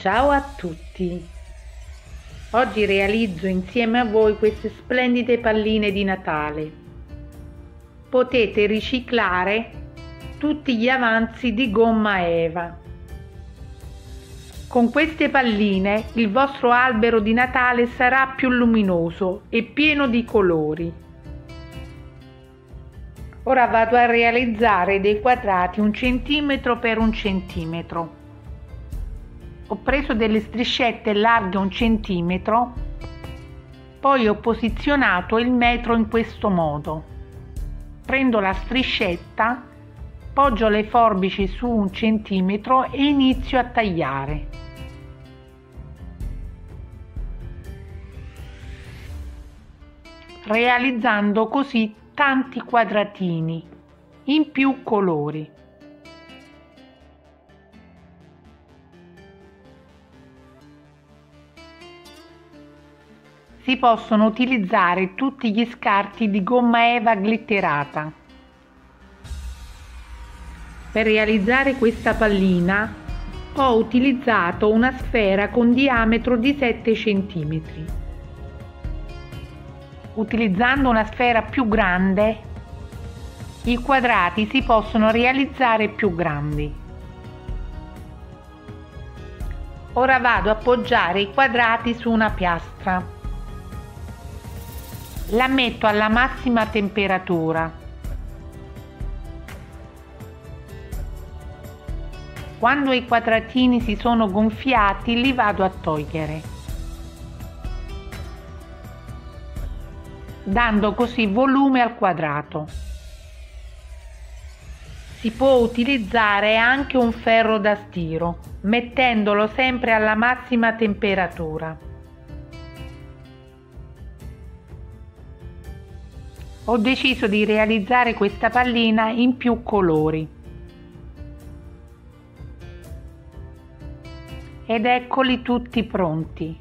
Ciao a tutti! Oggi realizzo insieme a voi queste splendide palline di Natale. Potete riciclare tutti gli avanzi di gomma Eva. Con queste palline il vostro albero di Natale sarà più luminoso e pieno di colori. Ora vado a realizzare dei quadrati un centimetro per un centimetro ho preso delle striscette larghe un centimetro, poi ho posizionato il metro in questo modo. Prendo la striscetta, poggio le forbici su un centimetro e inizio a tagliare. realizzando così tanti quadratini in più colori. Si possono utilizzare tutti gli scarti di gomma eva glitterata. Per realizzare questa pallina ho utilizzato una sfera con diametro di 7 cm. Utilizzando una sfera più grande, i quadrati si possono realizzare più grandi. Ora vado a appoggiare i quadrati su una piastra la metto alla massima temperatura. Quando i quadratini si sono gonfiati li vado a togliere, dando così volume al quadrato. Si può utilizzare anche un ferro da stiro, mettendolo sempre alla massima temperatura. Ho deciso di realizzare questa pallina in più colori. Ed eccoli tutti pronti.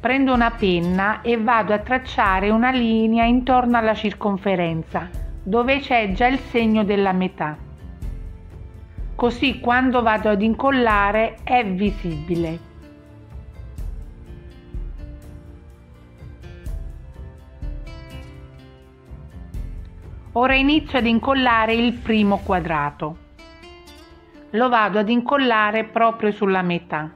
Prendo una penna e vado a tracciare una linea intorno alla circonferenza dove c'è già il segno della metà. Così quando vado ad incollare è visibile. Ora inizio ad incollare il primo quadrato. Lo vado ad incollare proprio sulla metà.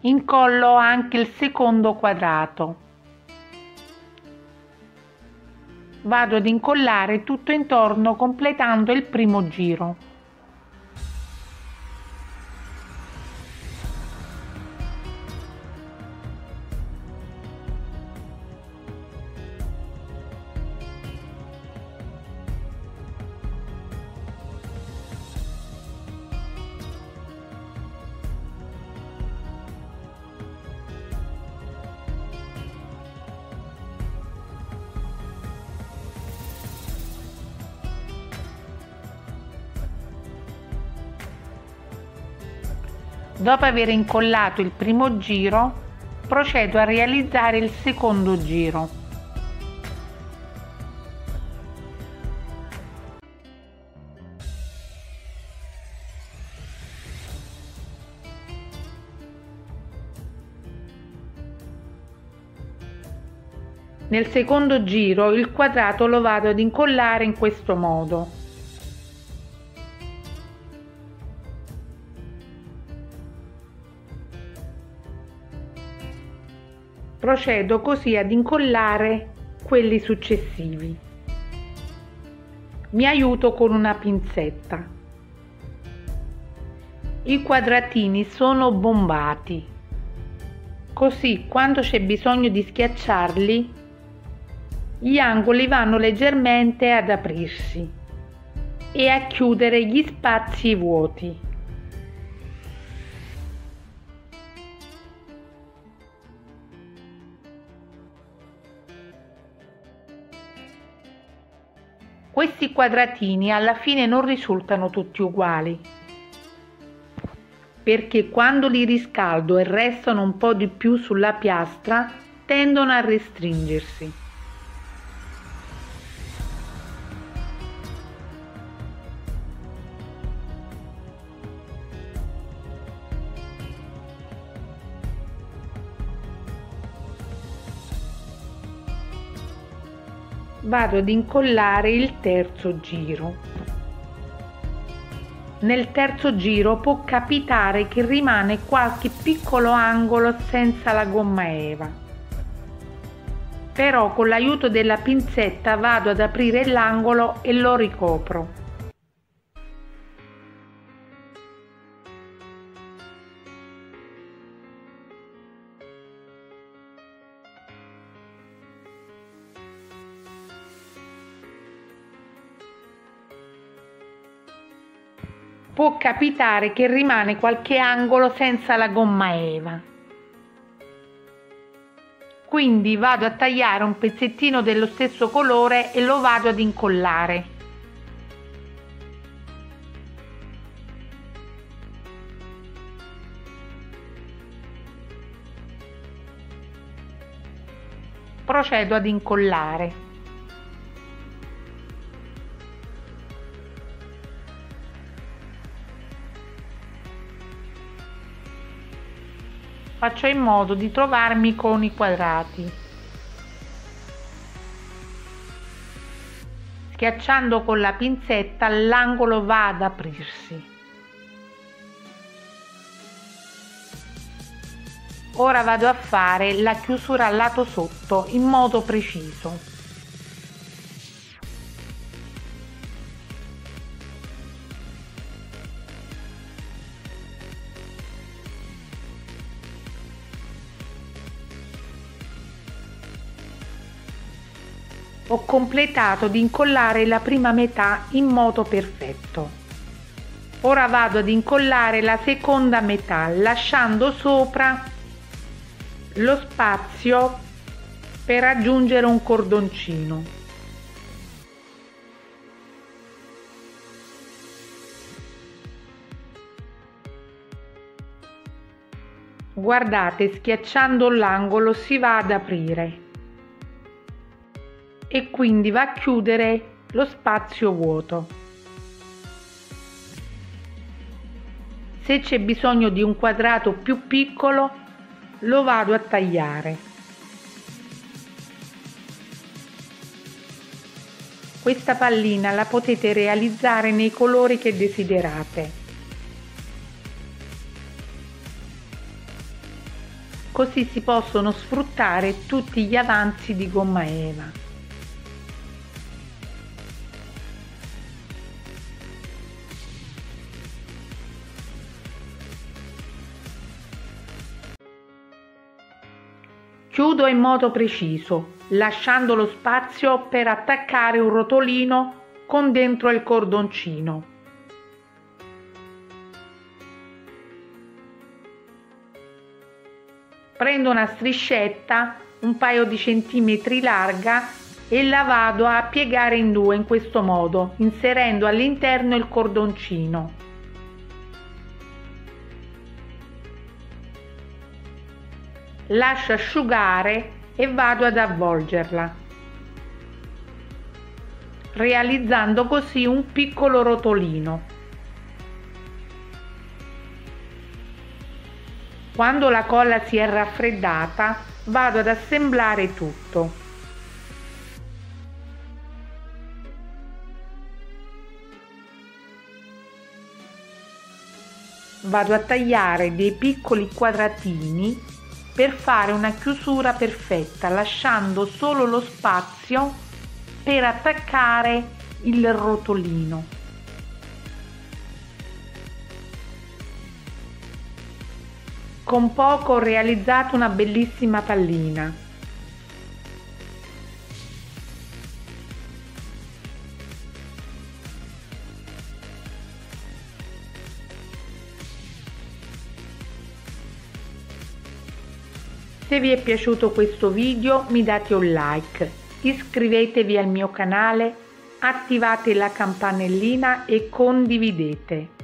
Incollo anche il secondo quadrato. Vado ad incollare tutto intorno completando il primo giro. Dopo aver incollato il primo giro, procedo a realizzare il secondo giro. Nel secondo giro il quadrato lo vado ad incollare in questo modo. Procedo così ad incollare quelli successivi. Mi aiuto con una pinzetta. I quadratini sono bombati, così quando c'è bisogno di schiacciarli, gli angoli vanno leggermente ad aprirsi e a chiudere gli spazi vuoti. Questi quadratini alla fine non risultano tutti uguali, perché quando li riscaldo e restano un po' di più sulla piastra tendono a restringersi. Vado ad incollare il terzo giro. Nel terzo giro può capitare che rimane qualche piccolo angolo senza la gomma eva. Però con l'aiuto della pinzetta vado ad aprire l'angolo e lo ricopro. Può capitare che rimane qualche angolo senza la gomma eva. Quindi vado a tagliare un pezzettino dello stesso colore e lo vado ad incollare. Procedo ad incollare. Faccio in modo di trovarmi con i quadrati. Schiacciando con la pinzetta l'angolo va ad aprirsi. Ora vado a fare la chiusura al lato sotto in modo preciso. Ho completato di incollare la prima metà in modo perfetto. Ora vado ad incollare la seconda metà lasciando sopra lo spazio per aggiungere un cordoncino. Guardate, schiacciando l'angolo si va ad aprire e quindi va a chiudere lo spazio vuoto. Se c'è bisogno di un quadrato più piccolo lo vado a tagliare. Questa pallina la potete realizzare nei colori che desiderate. Così si possono sfruttare tutti gli avanzi di gomma eva. Chiudo in modo preciso, lasciando lo spazio per attaccare un rotolino con dentro il cordoncino. Prendo una striscetta un paio di centimetri larga e la vado a piegare in due in questo modo, inserendo all'interno il cordoncino. Lascio asciugare e vado ad avvolgerla, realizzando così un piccolo rotolino. Quando la colla si è raffreddata vado ad assemblare tutto. Vado a tagliare dei piccoli quadratini per fare una chiusura perfetta lasciando solo lo spazio per attaccare il rotolino. Con poco ho realizzato una bellissima pallina. Se vi è piaciuto questo video mi date un like, iscrivetevi al mio canale, attivate la campanellina e condividete.